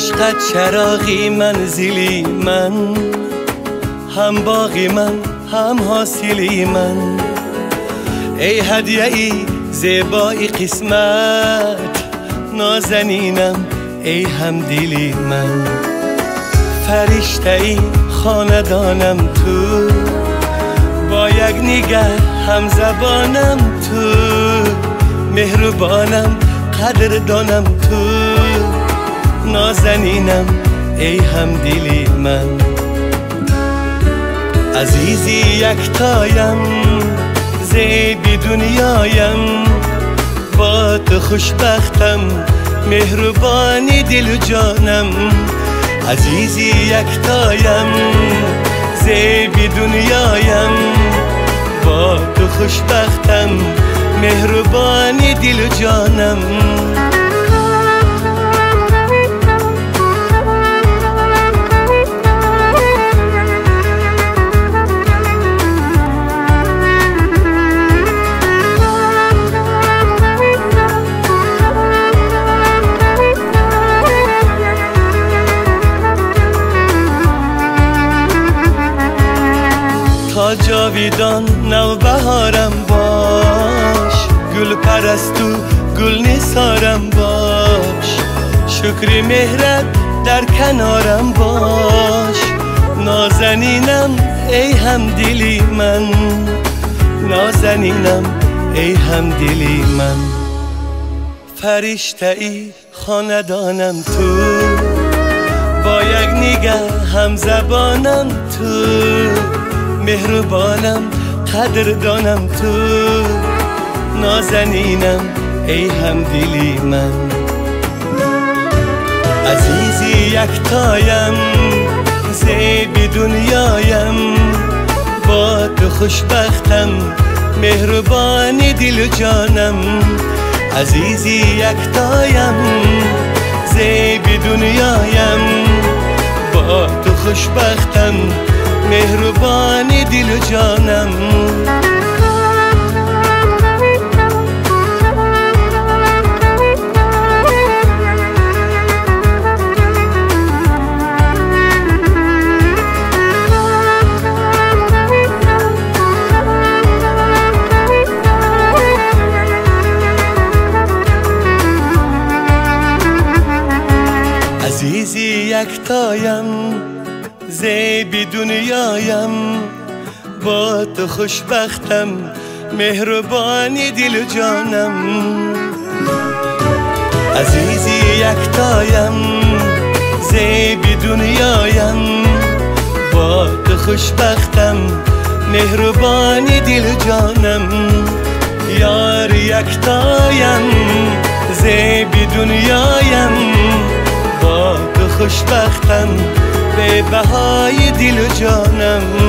عشقت چراغی منزلی من هم باقی من هم حاصلی من. ای هدیه ای زیبای قسمت نازنینم ای هم دیلی من. فرشته ای خاندانم تو با یک نگه هم زبانم تو. مهربانم قدردانم تو. نازنینم ای هم دیلی من. عزیزی یکتایم زیبی دنیایم. با تو خوشبختم مهربانی دل و جانم عزیزی یکتایم زیبی دنیایم. با تو خوشبختم مهربانی دل و جانم جاویدان نو بهارم باش. گل پرستو گل نسارم باش. شکر مهرت در کنارم باش. نازنینم ای هم دلی من. نازنینم ای هم دلی من. فرشته ای خاندانم تو. با یک نگه هم زبانم تو. مهربانم قدردانم تو. نازنینم ای هم دلی من. عزیزی یکتایم زیبی دنیایم. با تو خوشبختم مهربانی دل جانم. عزیزی یکتایم زیبی دنیایم. با تو خوشبختم مهربانی دل و جانم. عزیزی یکتایم. زیبی دنیایم با تو خوشبختم مهربانی دل جانم. عزیزی یکتایم زیبی دنیایم با تو خوشبختم مهربانی دل جانم. یار یکتایم زیبی دنیایم با تو خوشبختم. به بهای دل و جانم.